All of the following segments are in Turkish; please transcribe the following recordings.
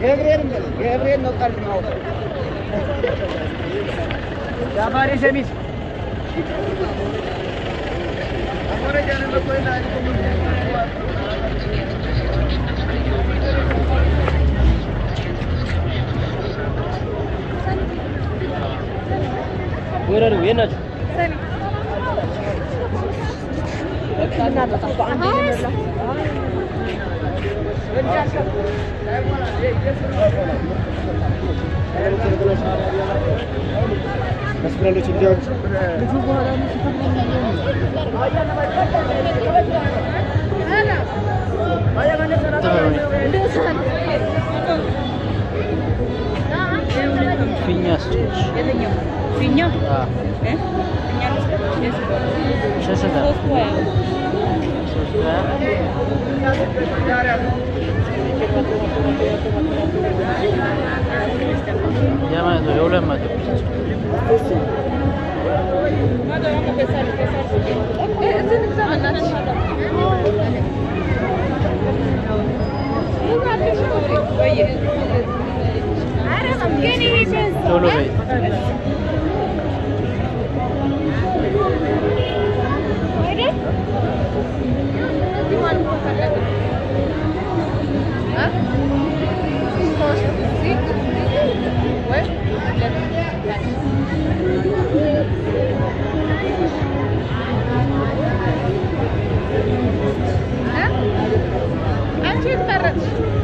Gevreyelim dedim. Gevreyelim not kalbine oldu. Yabari Semih. Amore canım da koyun ağacı kumur. እዚህ መቶ ብር ነው። ገብርኤል ገብርኤል ነው ቀልድ ማውቅ የአማሪ Finyastoç. Jedenjo. Finjo? Da. E? Finjastoč. 60. 60. Yemedim, evlenmedim. Hayır. दोनों भाई Antes de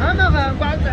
他们很关注。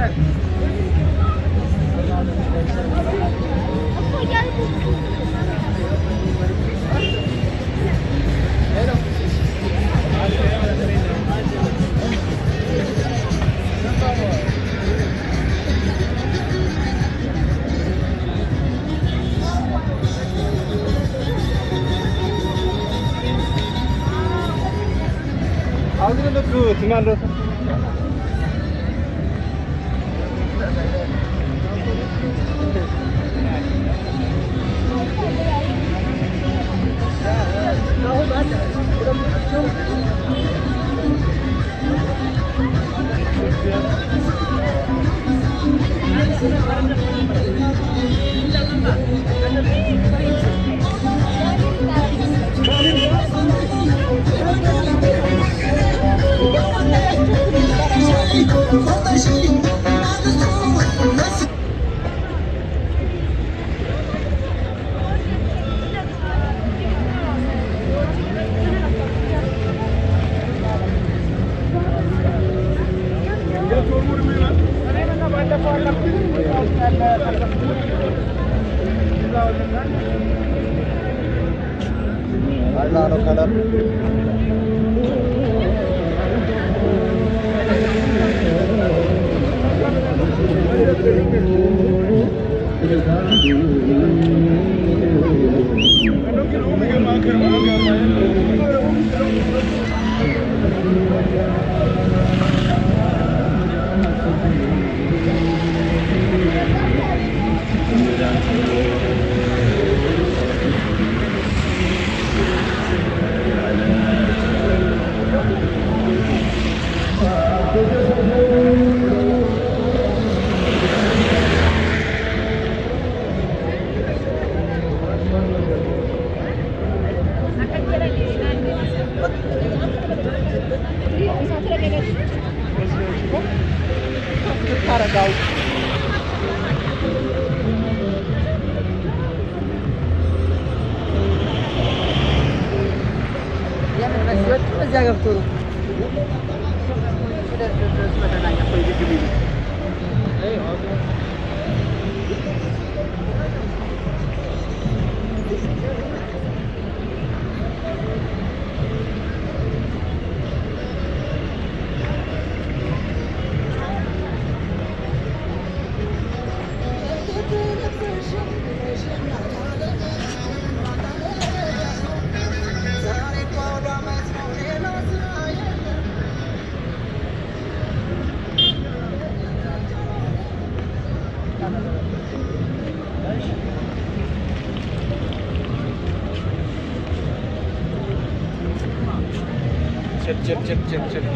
cep cep cep cep.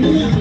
Hallelujah.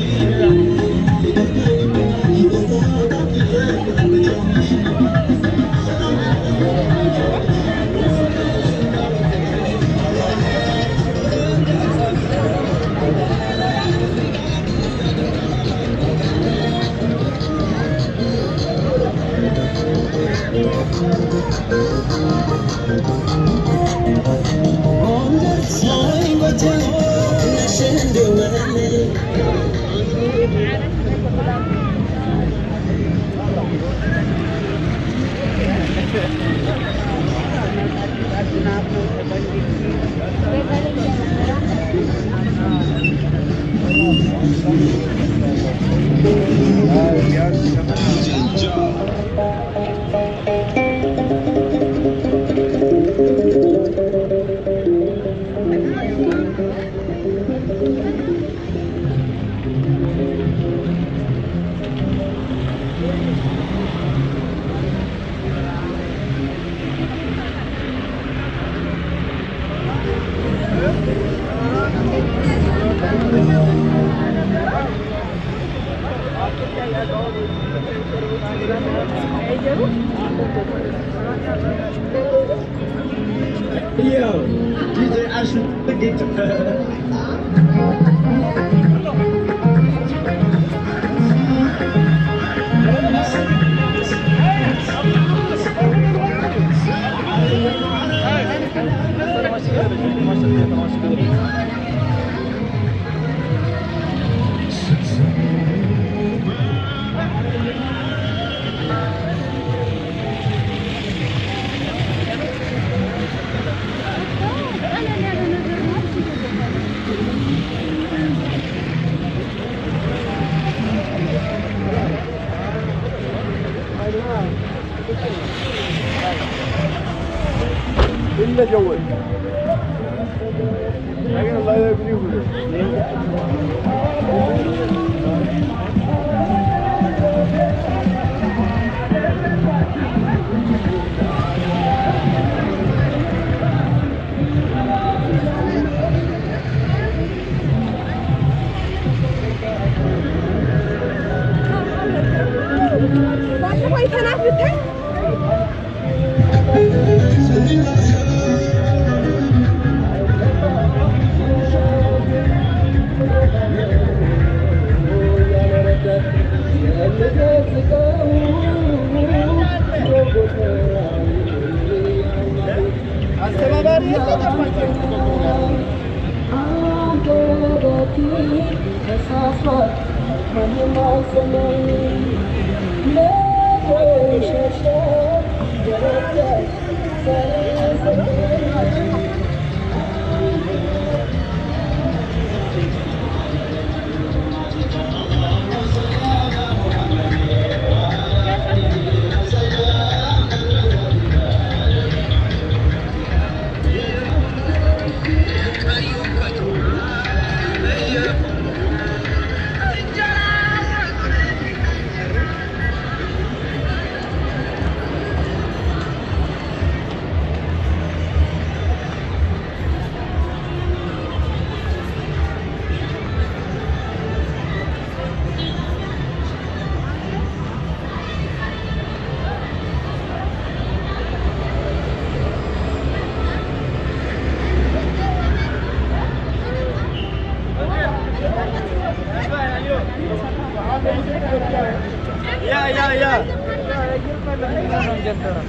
جنب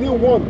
new one.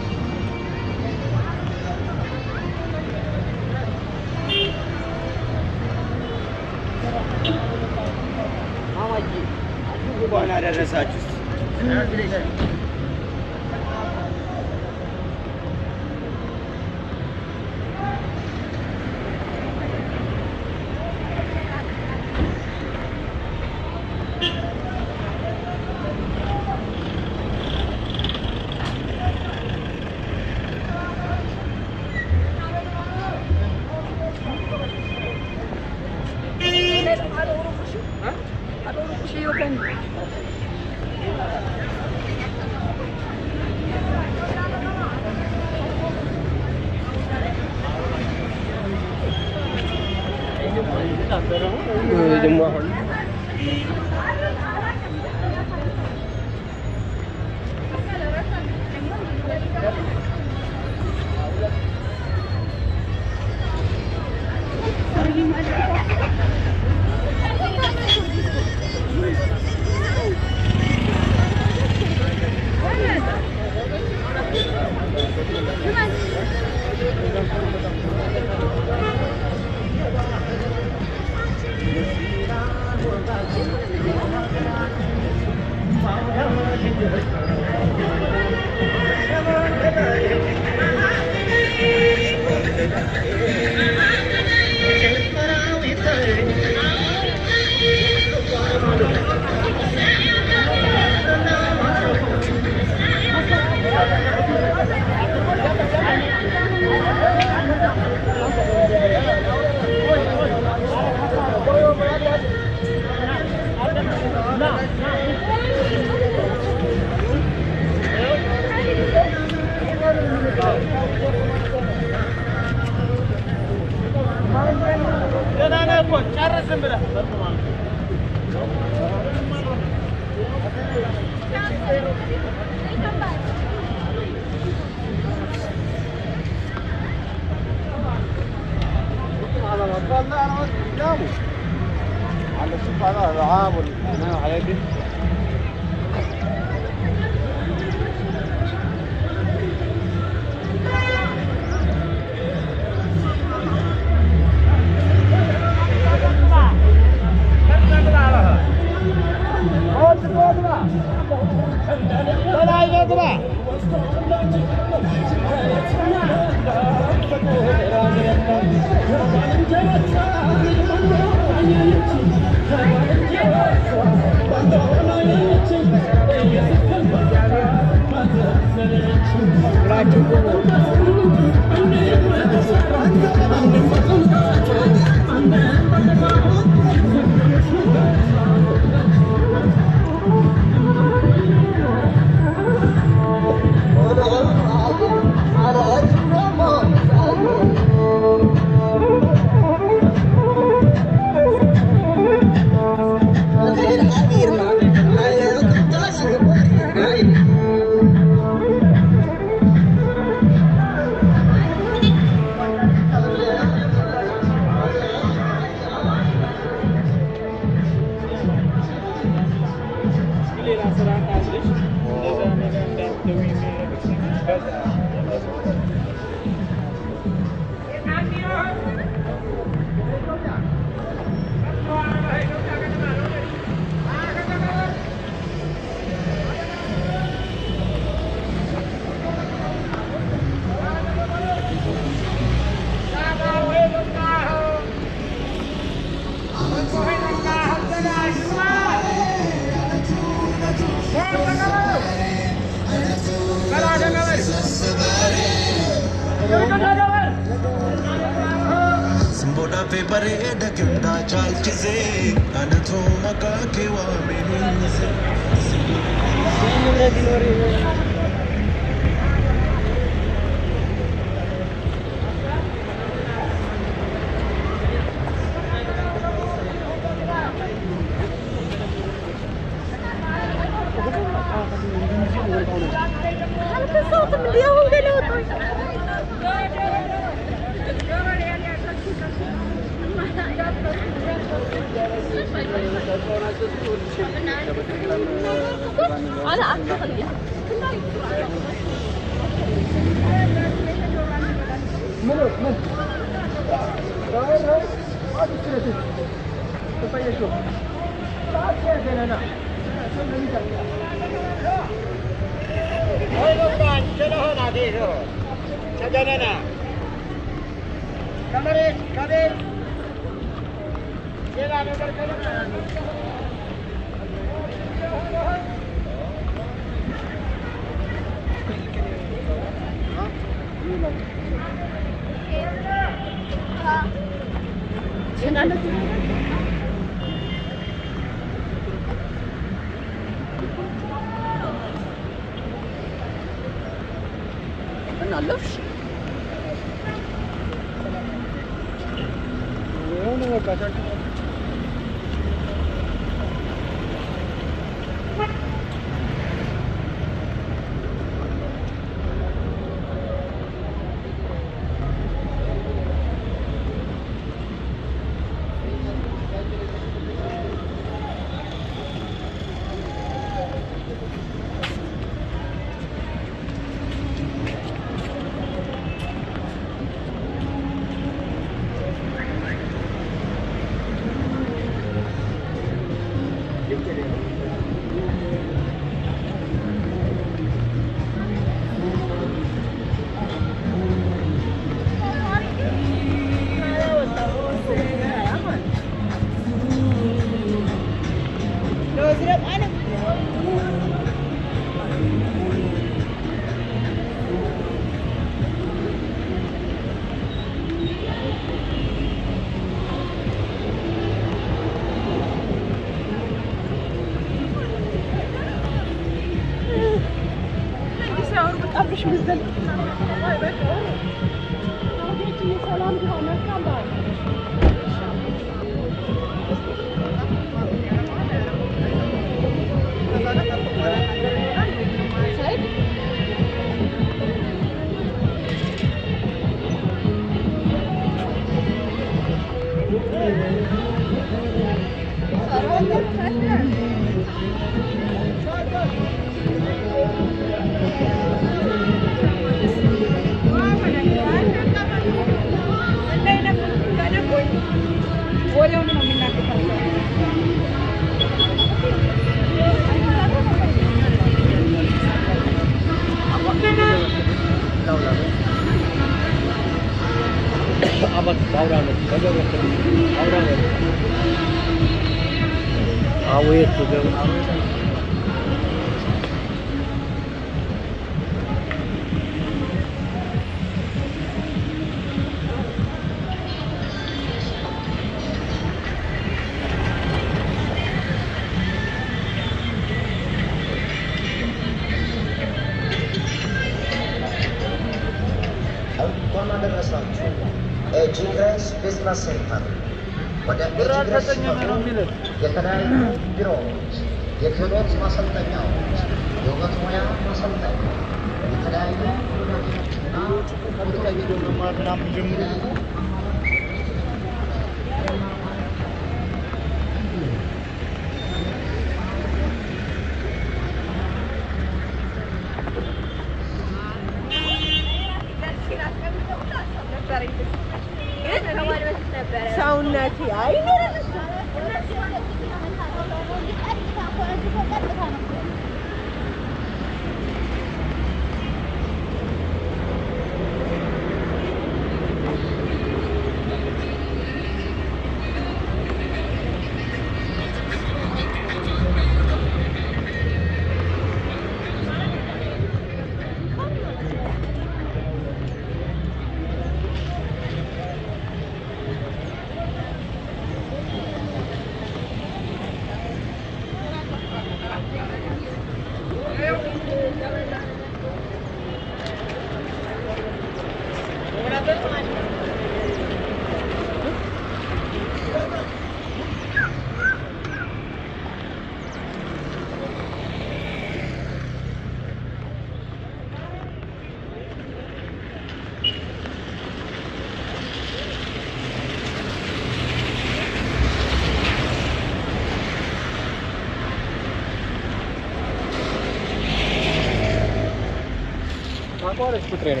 horas por tipo, treino.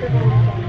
Thank you.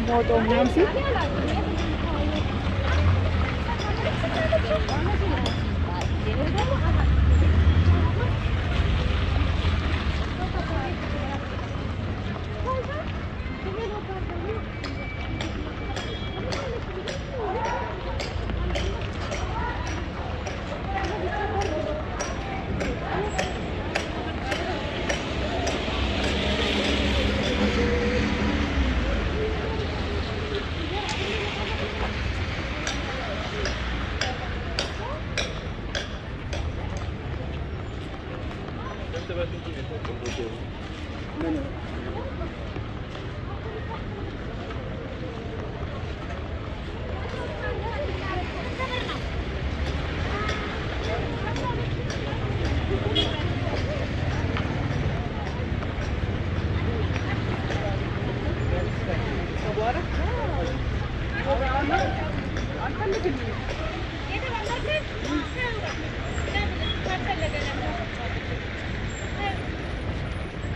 more dominancy.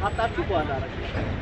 आप आपको बहुत आ रहा है?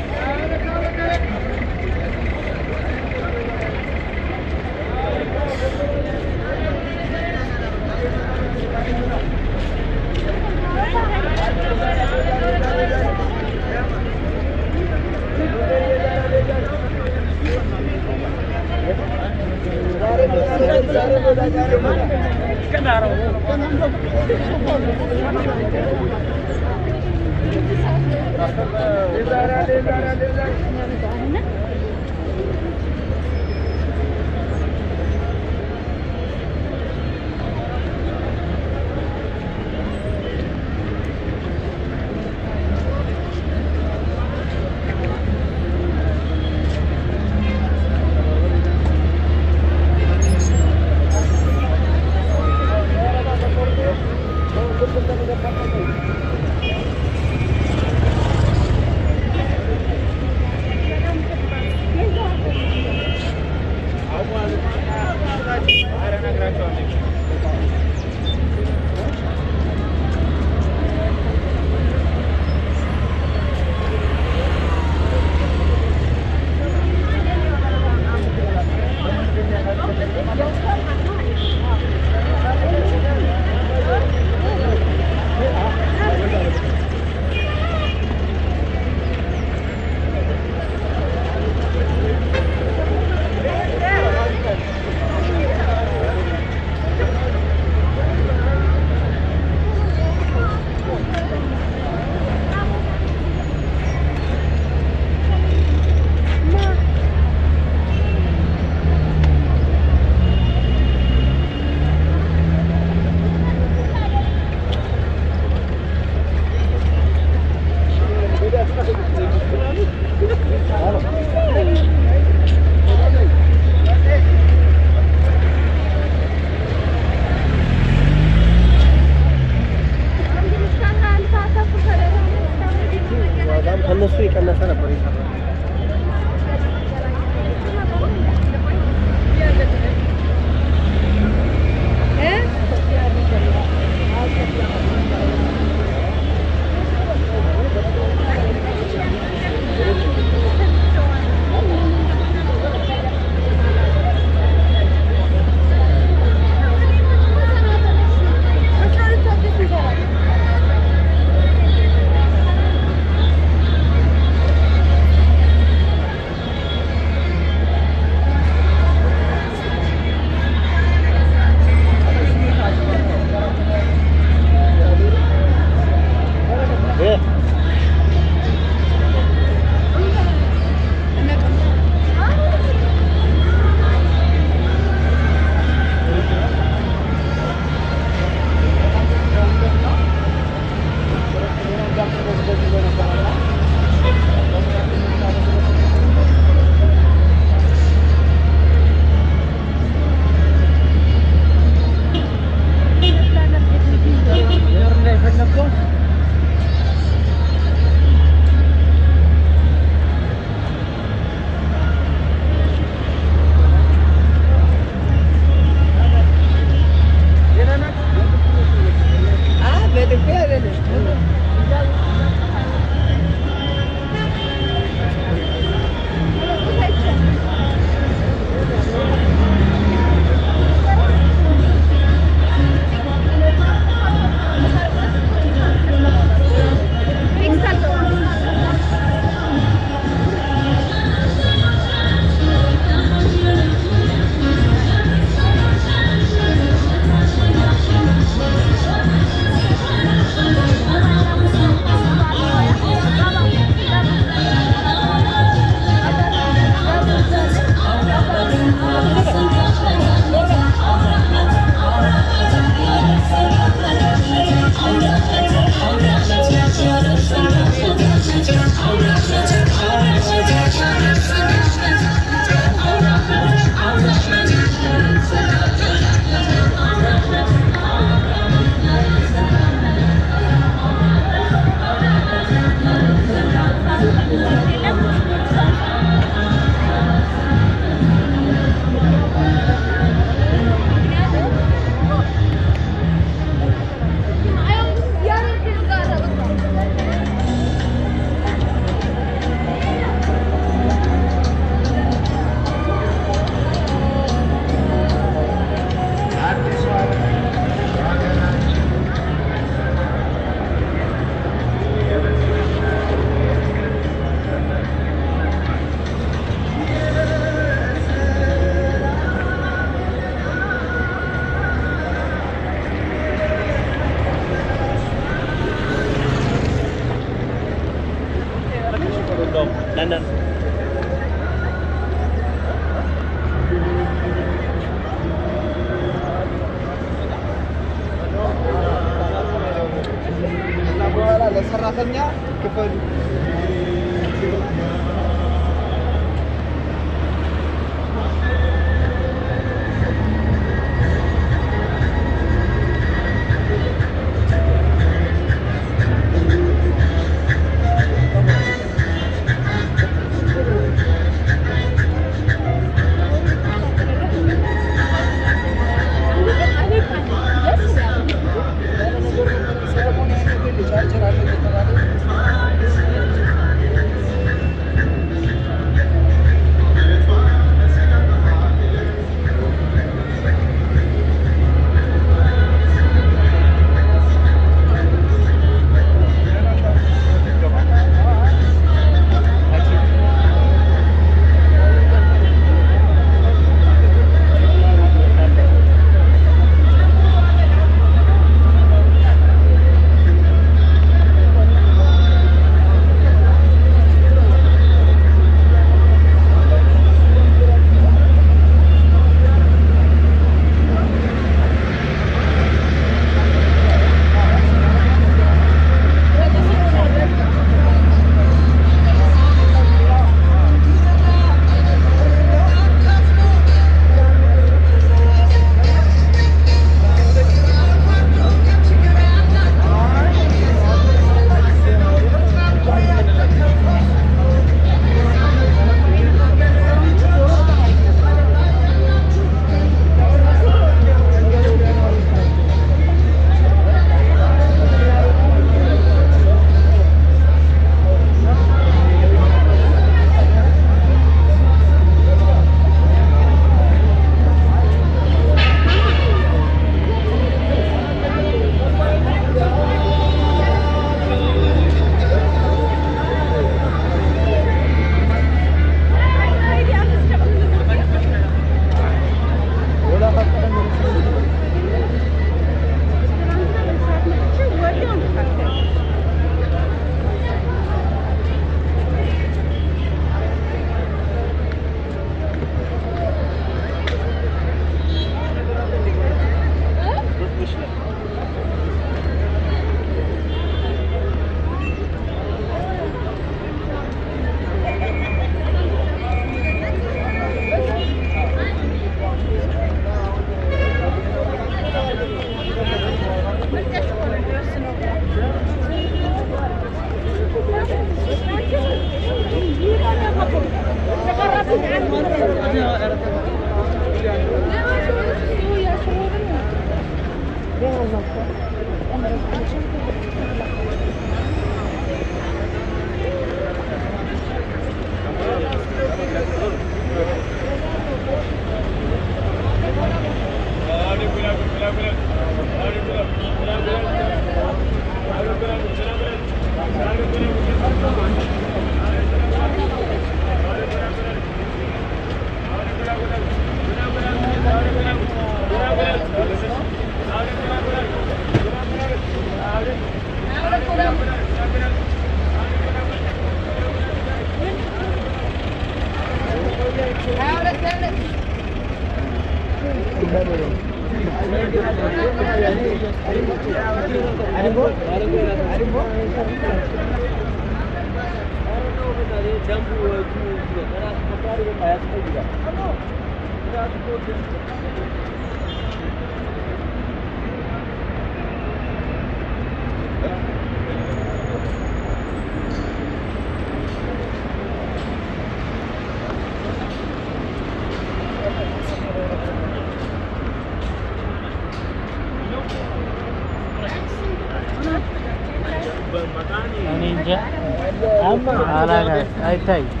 Aí tá.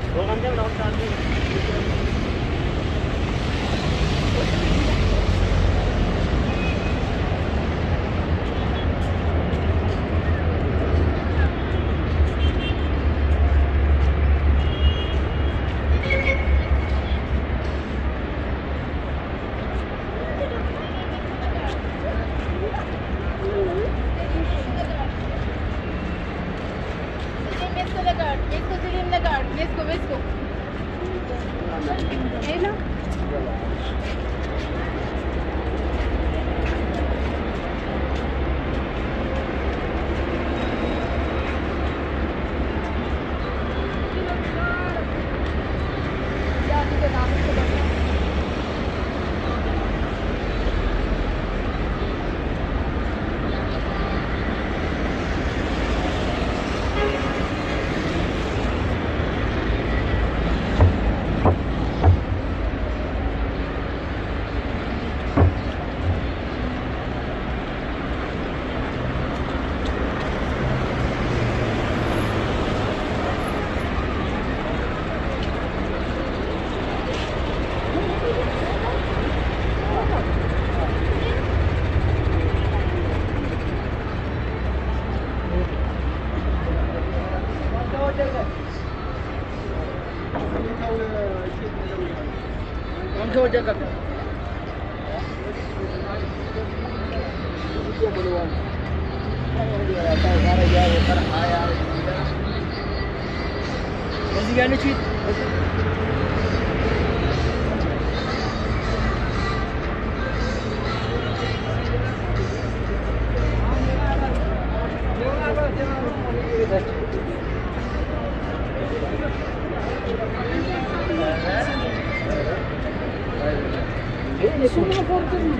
Nessuno porta in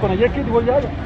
को ना ये किट जाएगा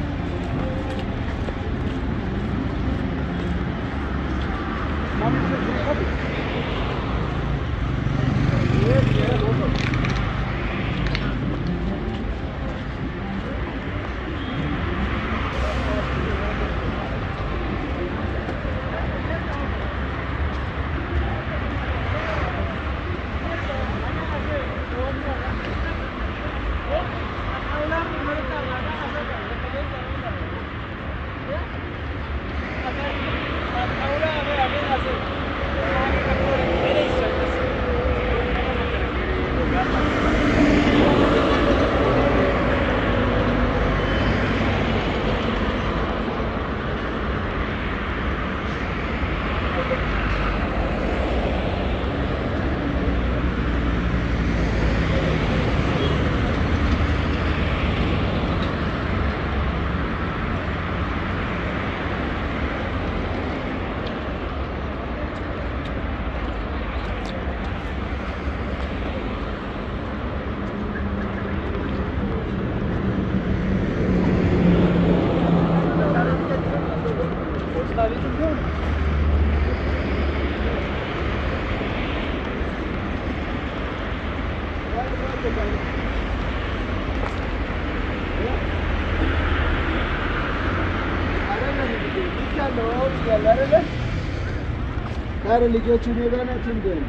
Lig'e çürüğü ben açıldım.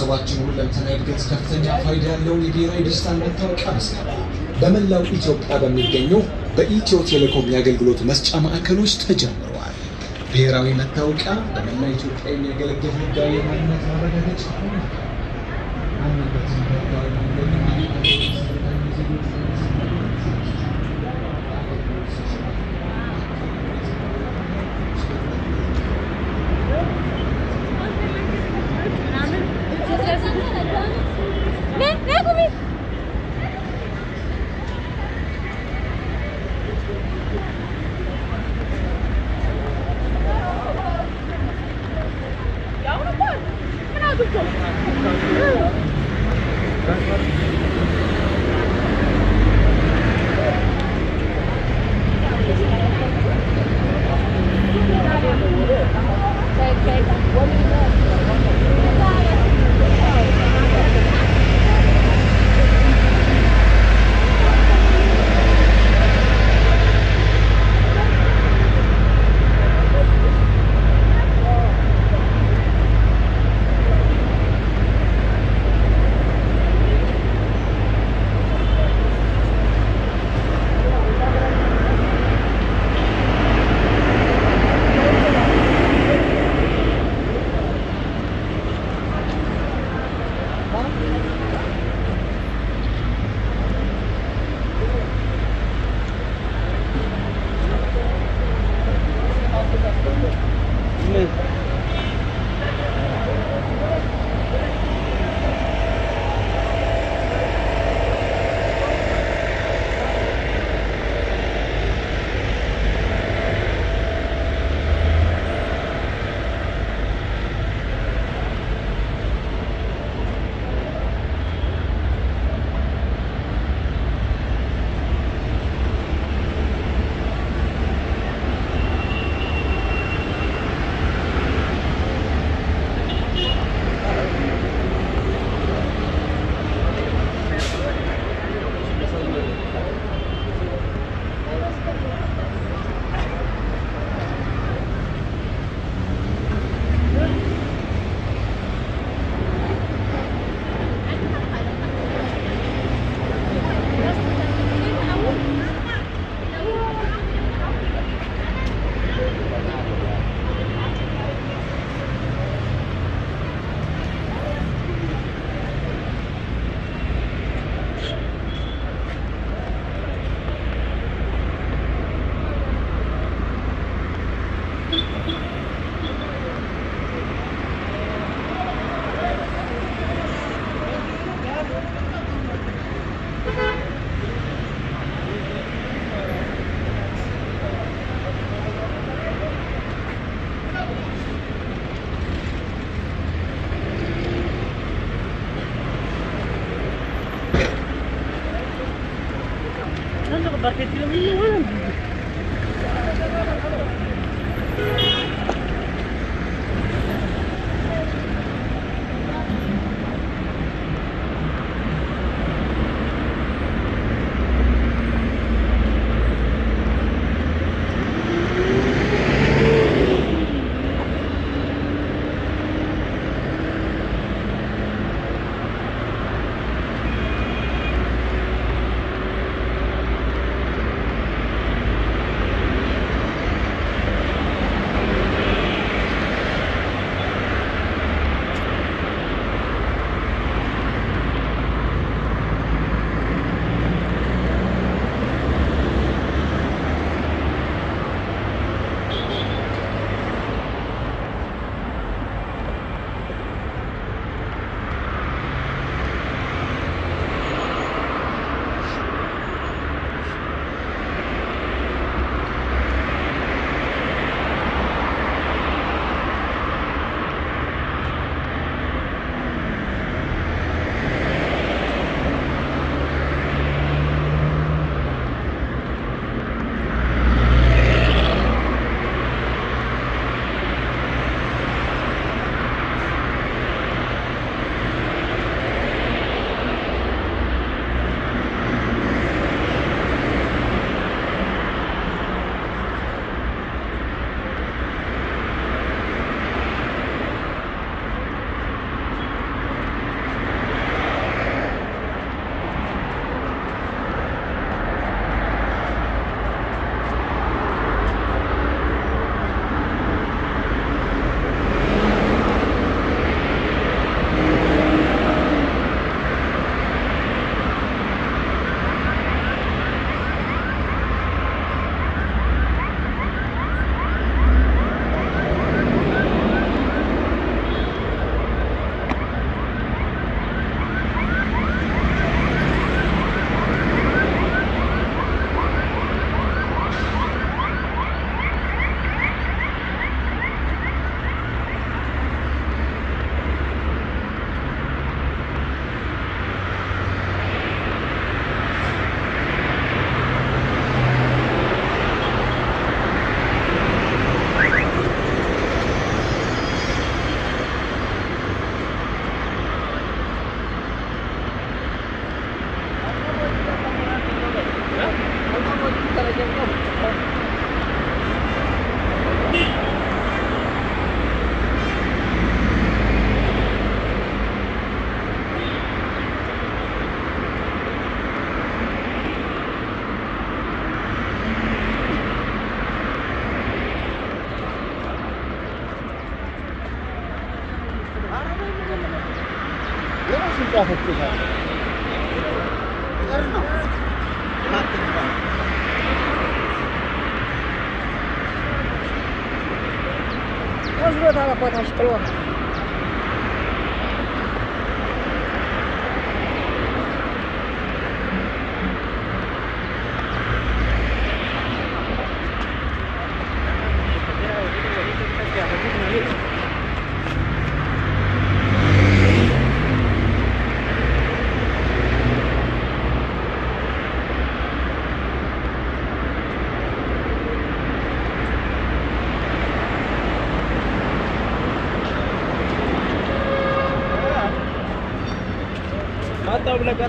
ለማህበረሰባችን ሁለንተናዊ እድገት ከፍተኛ ፋይዳ ያለውን የብሔራዊ ዲጂታል መታወቂያ ምዝገባ በመላው ኢትዮጵያ በሚገኙ በኢትዮ ቴሌኮም የአገልግሎት መስጫ ማዕከሎች ተጀምረዋል። ብሔራዊ መታወቂያ በመላ ኢትዮጵያ የሚያገለግል ህጋዊ የማንነት ማረጋገጫ ነው። Barca de filme e atau belajar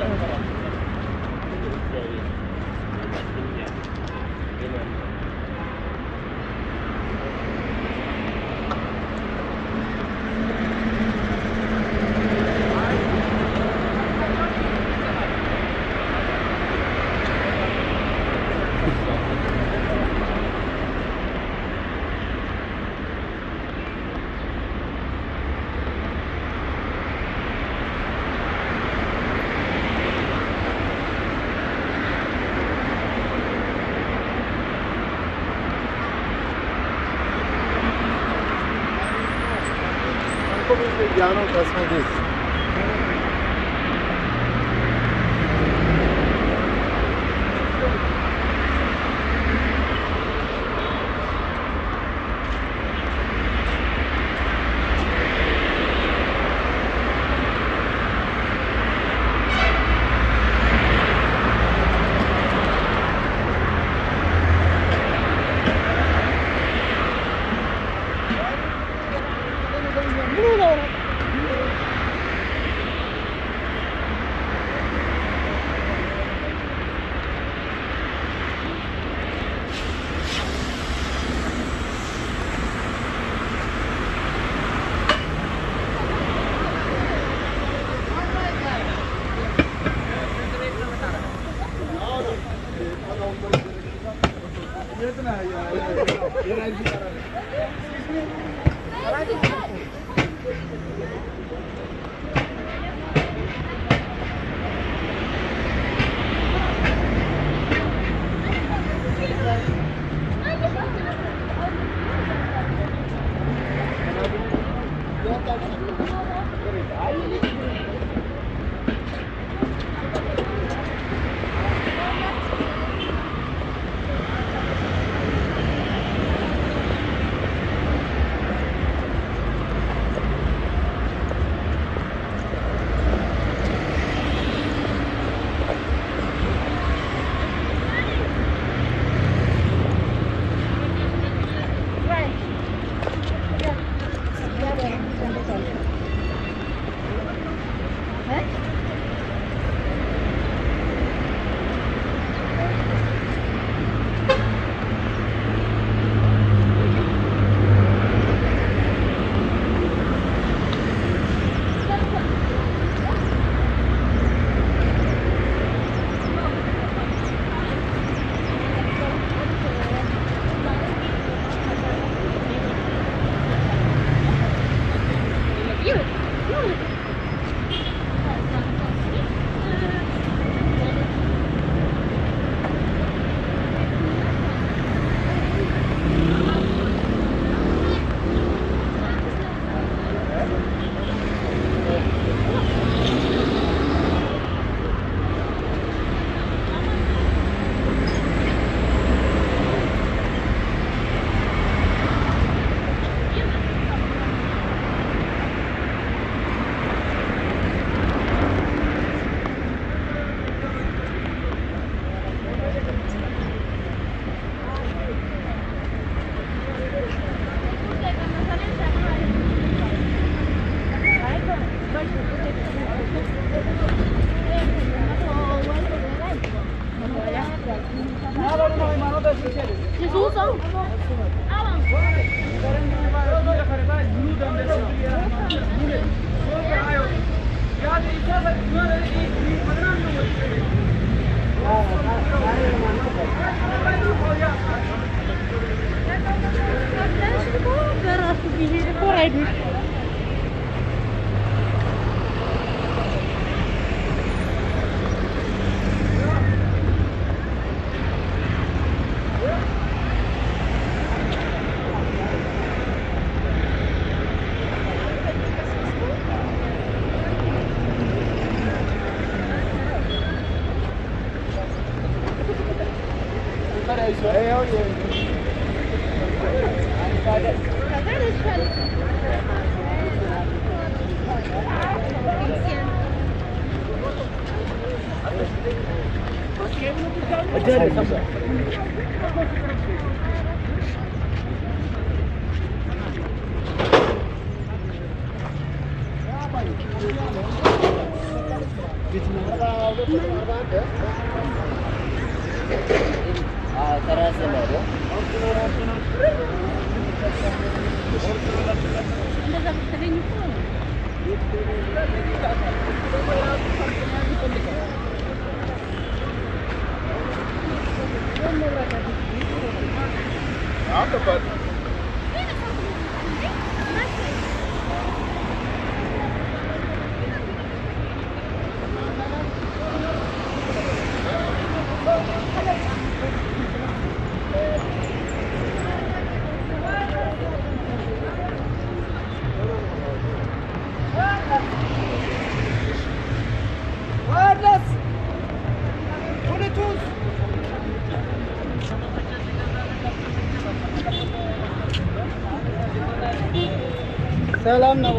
Biden. Salam na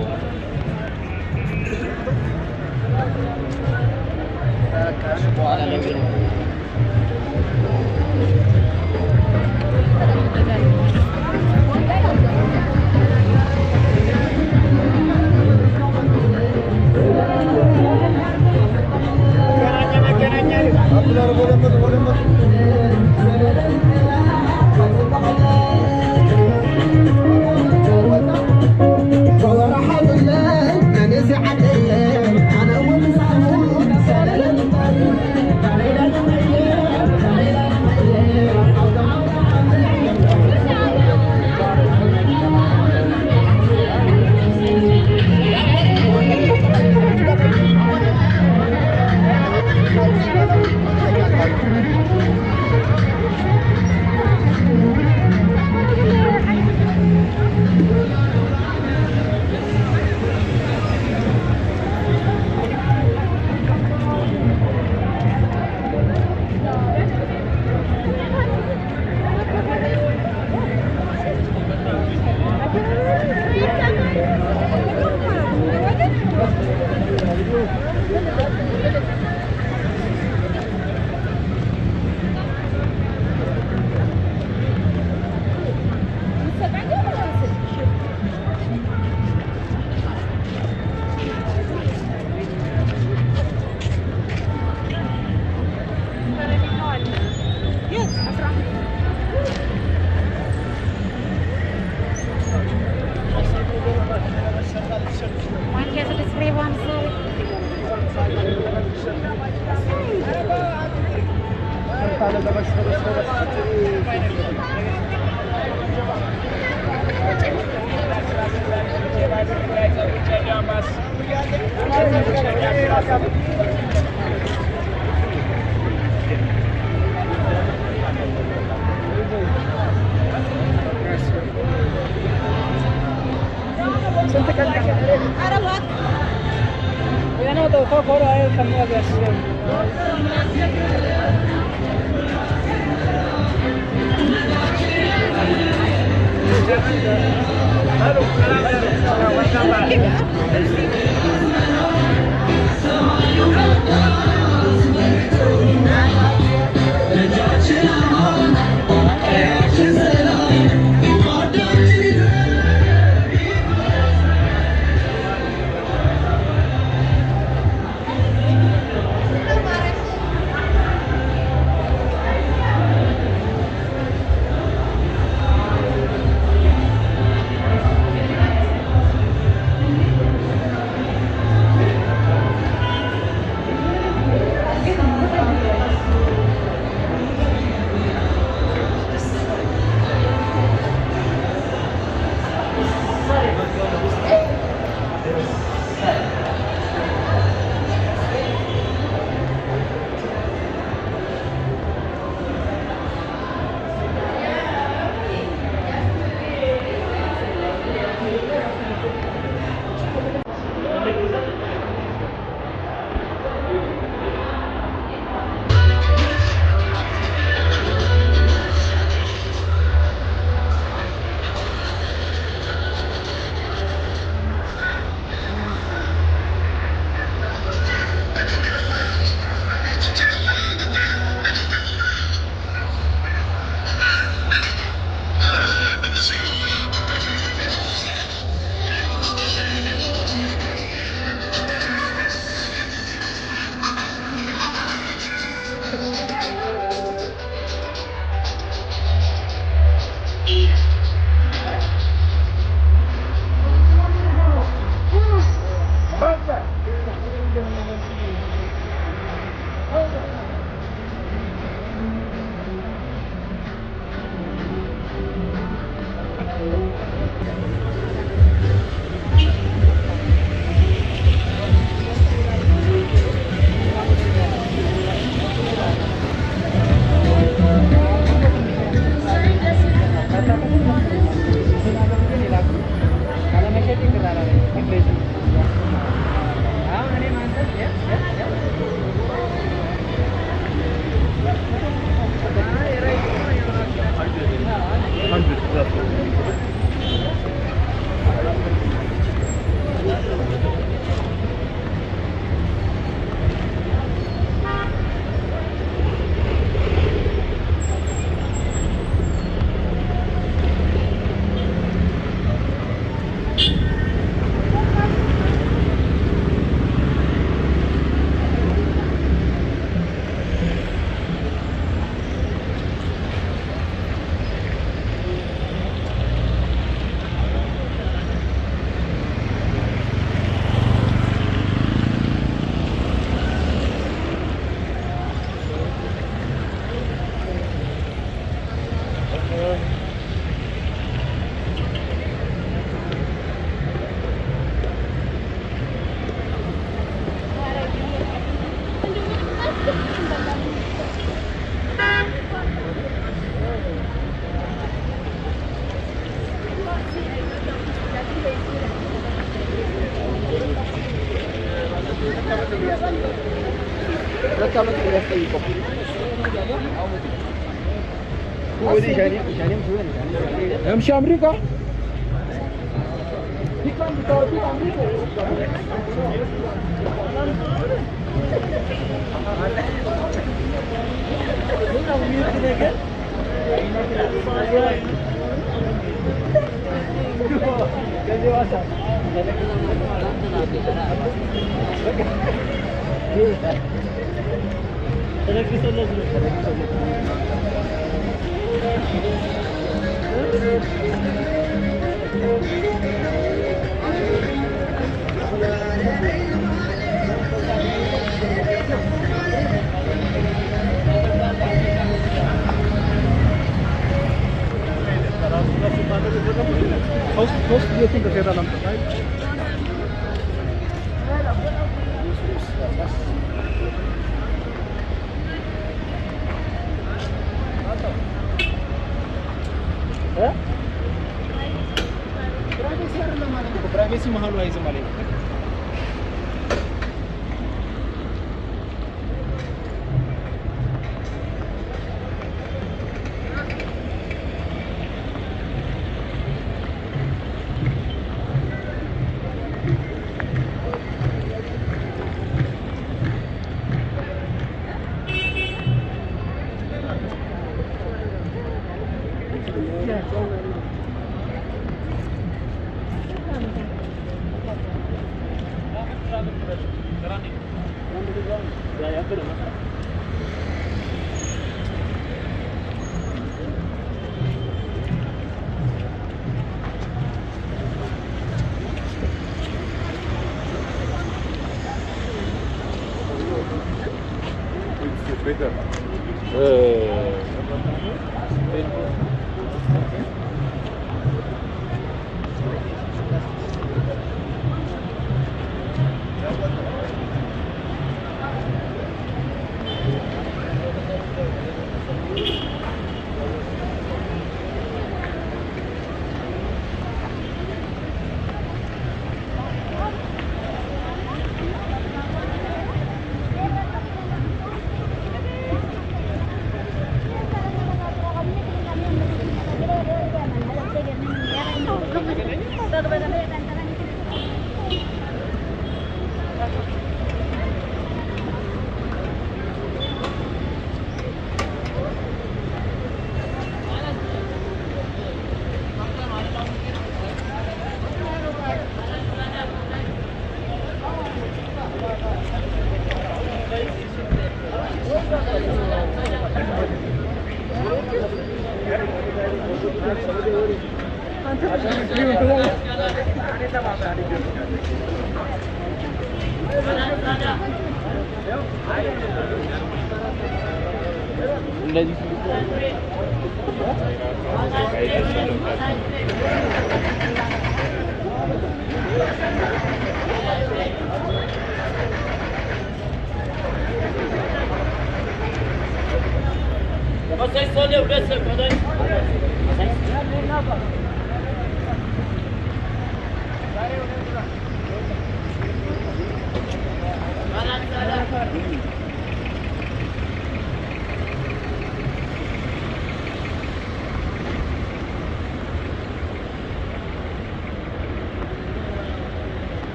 detalhe da machucada Senta que Ara bak. Yana da ufak de tanıya gelsin. Yeah. يمشي امريكا Terakkü sallasın. Terakkü sallasın. How post, do you think of the number, right?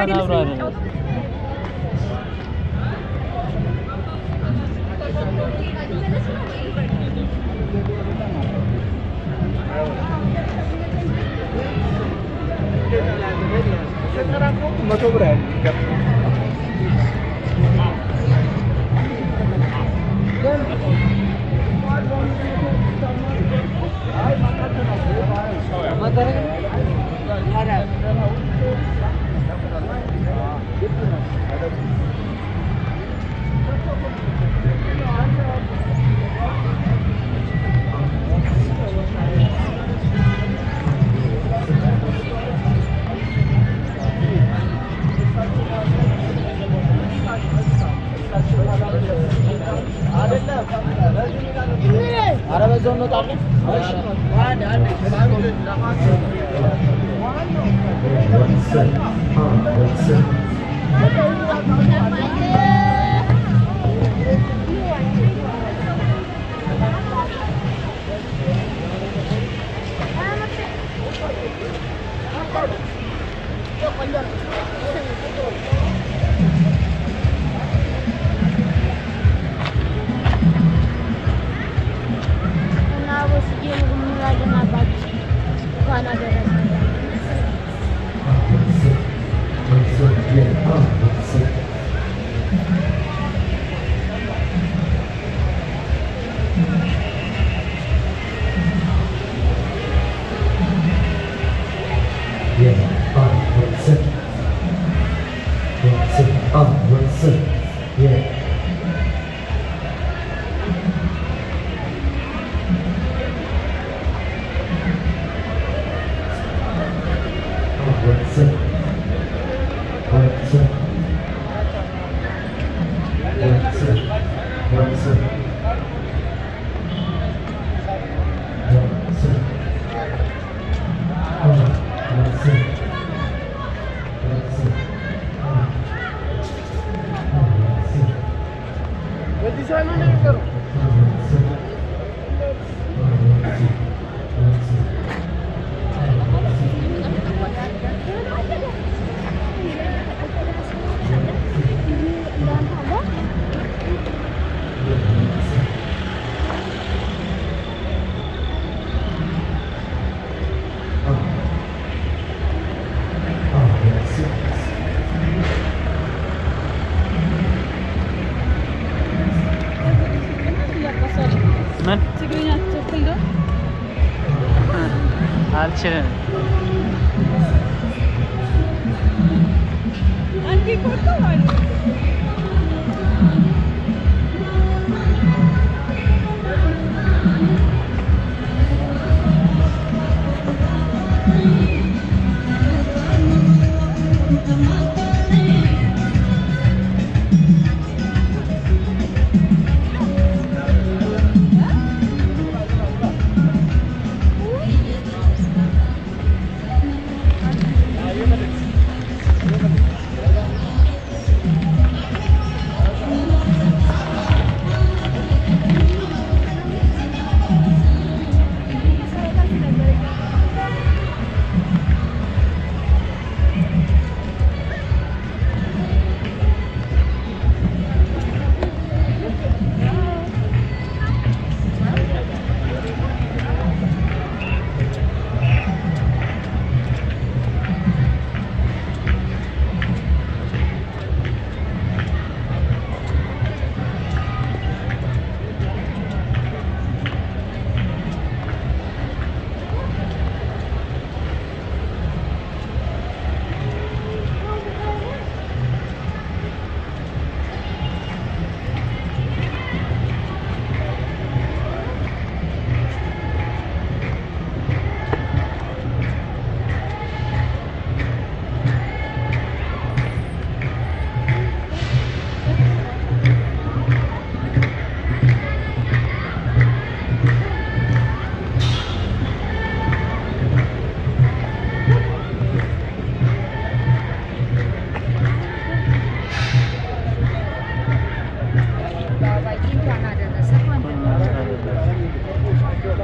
already no, Yok, yok. Aydınlar Bahçesi. Bu kadar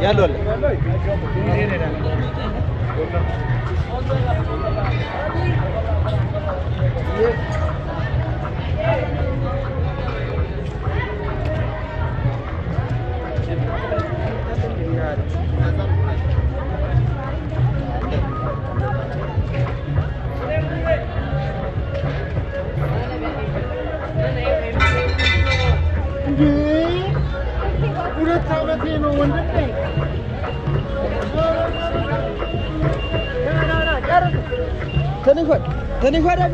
Ya lo. Ready.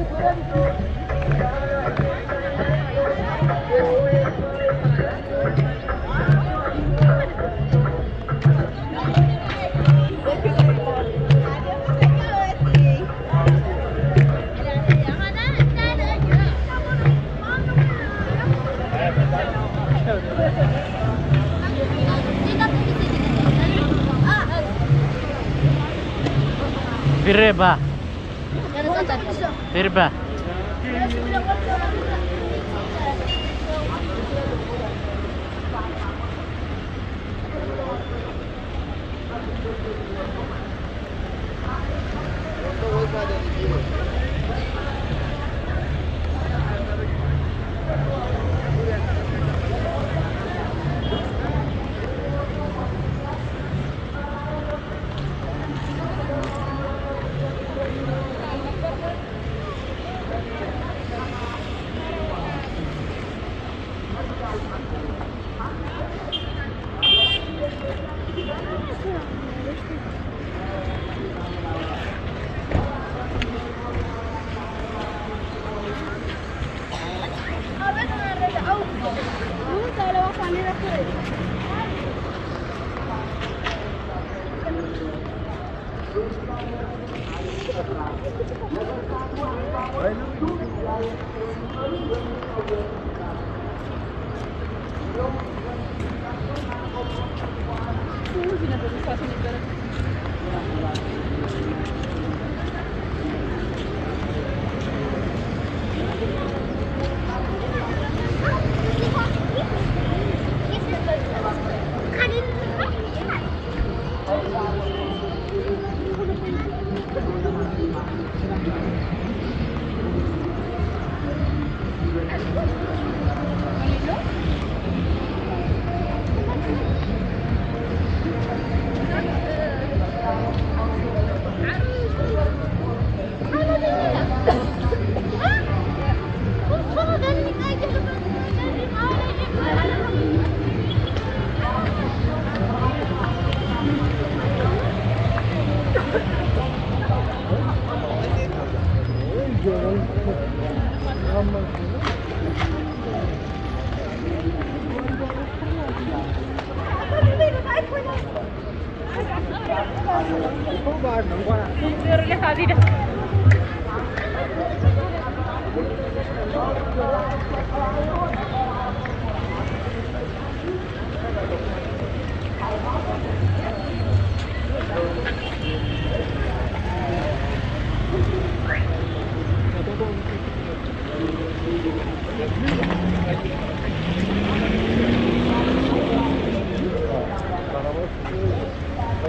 Birba. ጫካ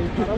いいかな。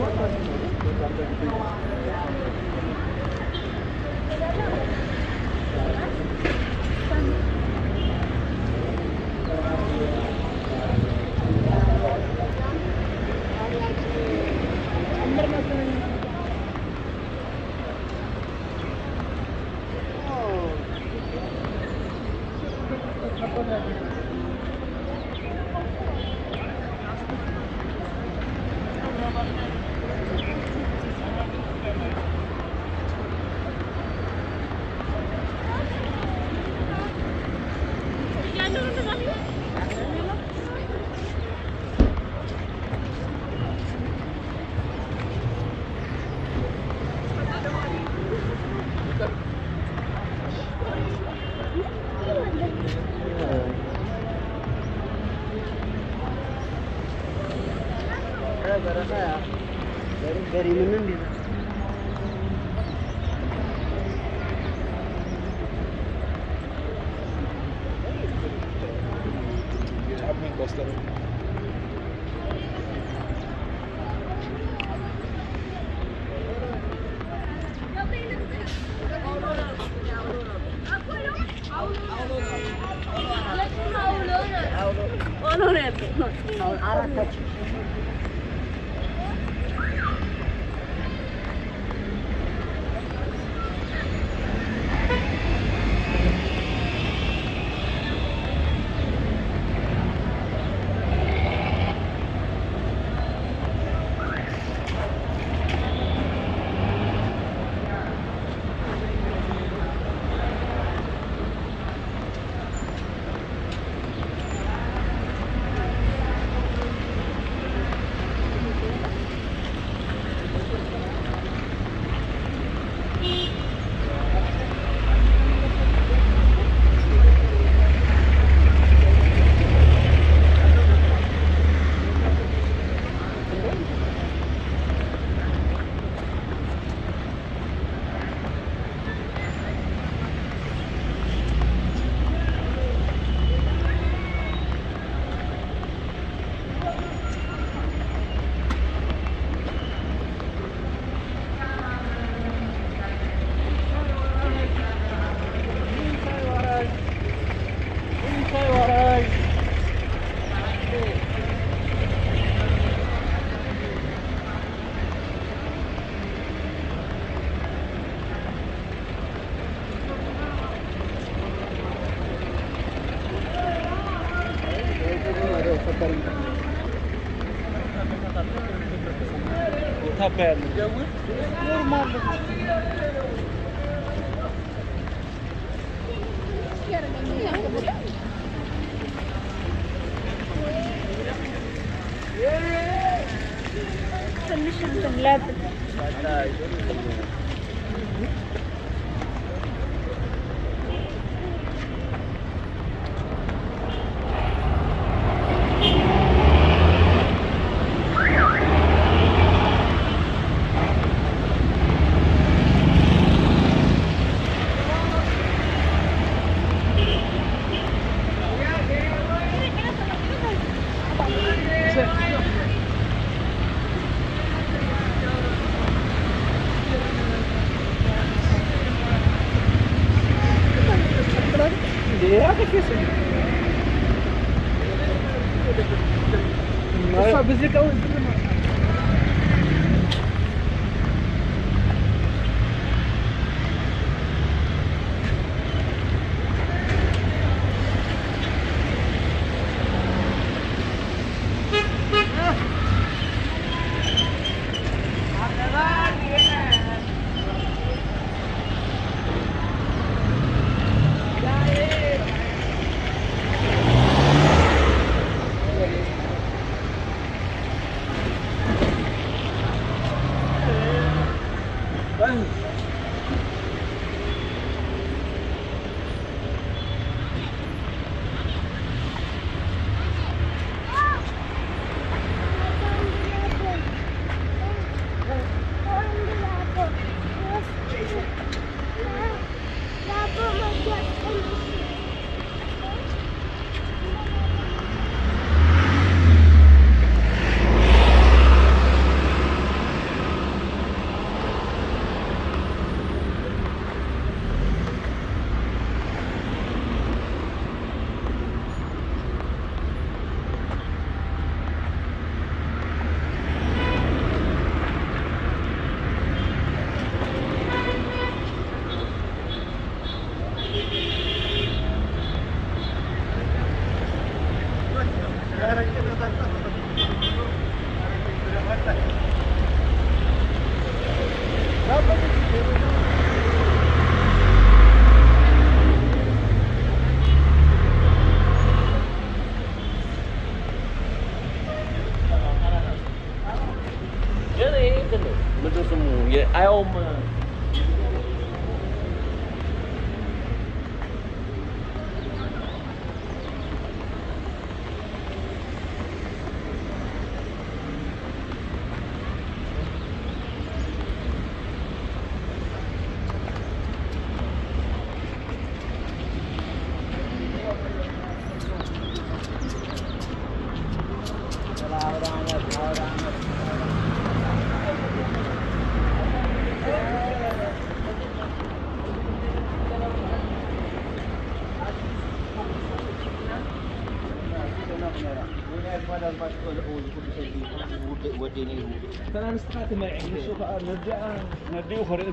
Yeah. Mas... Eu só, você quer. 牛爹啊，牛爹，好嘞。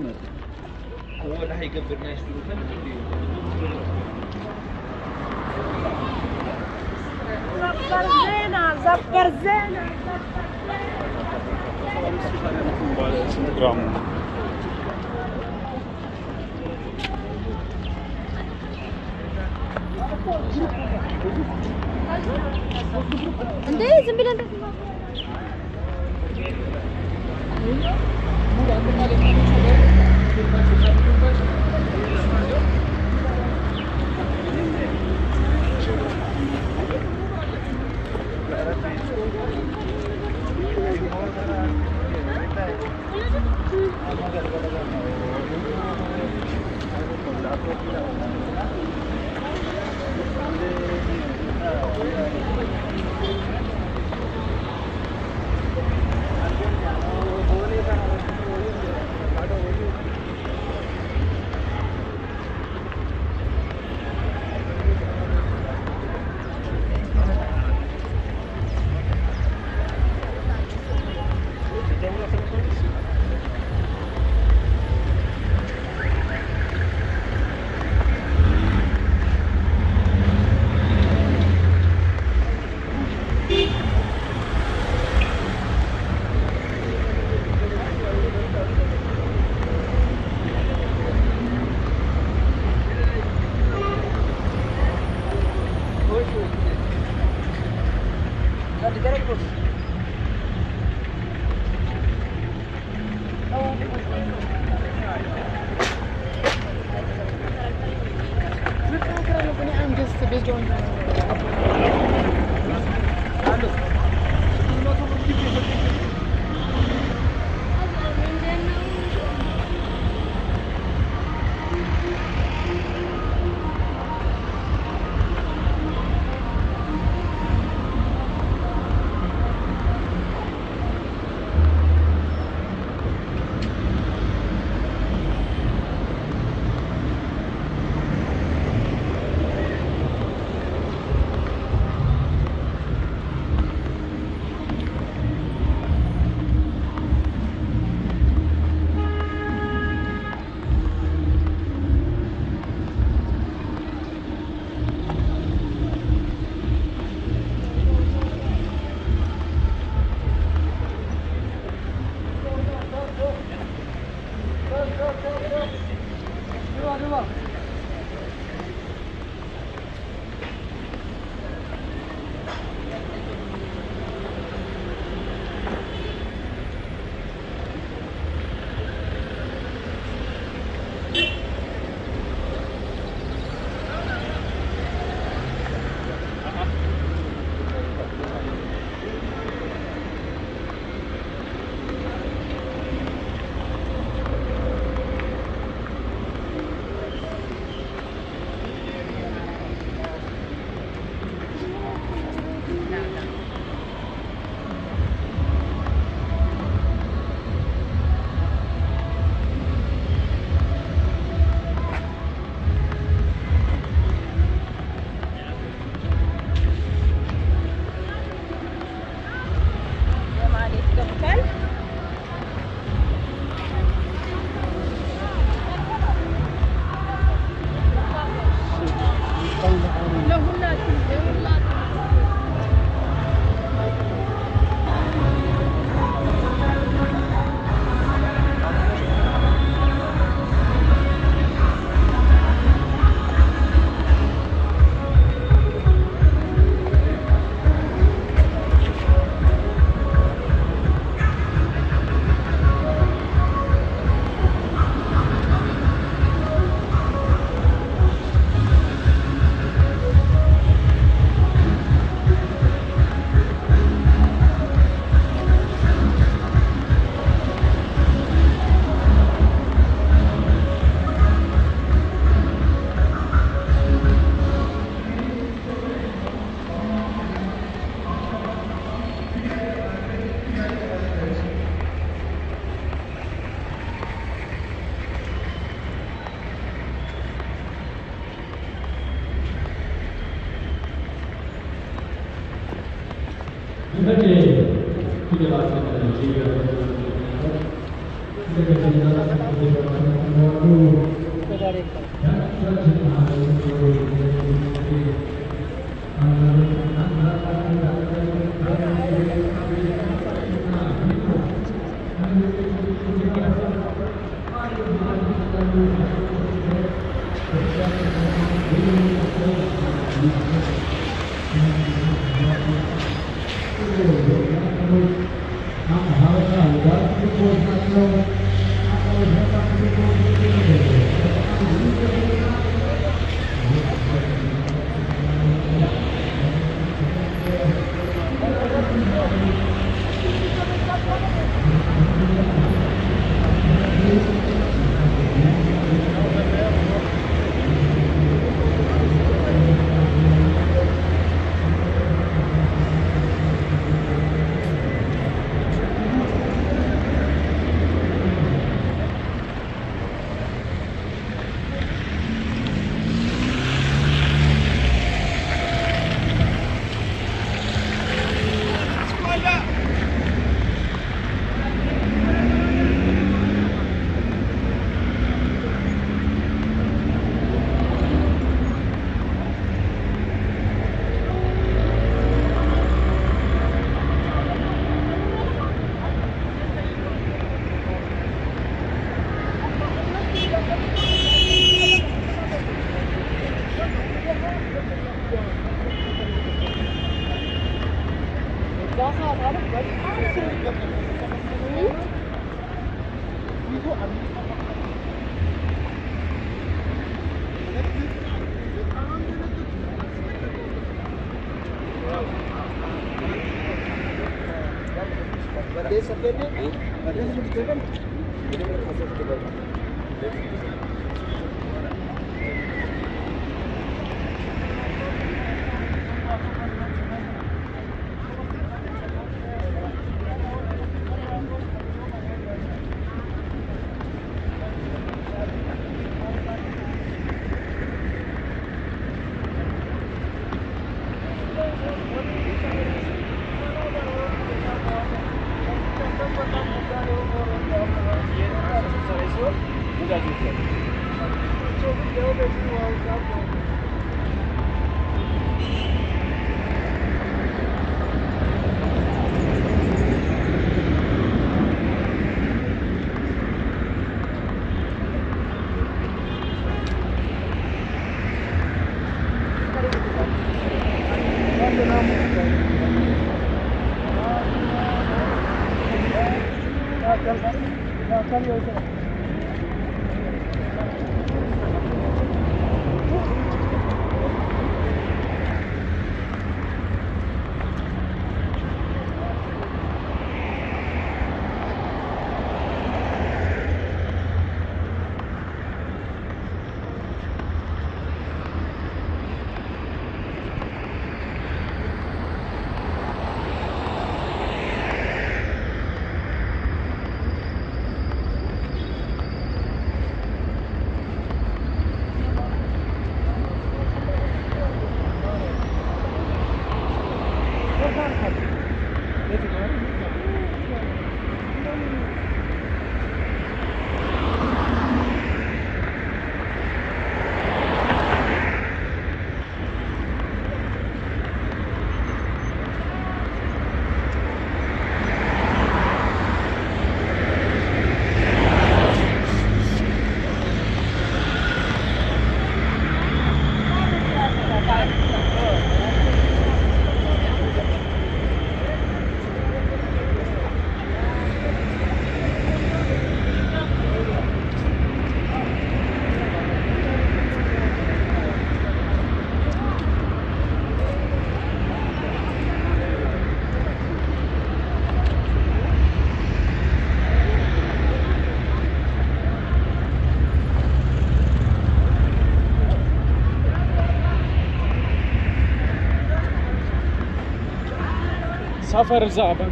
سفر زعبك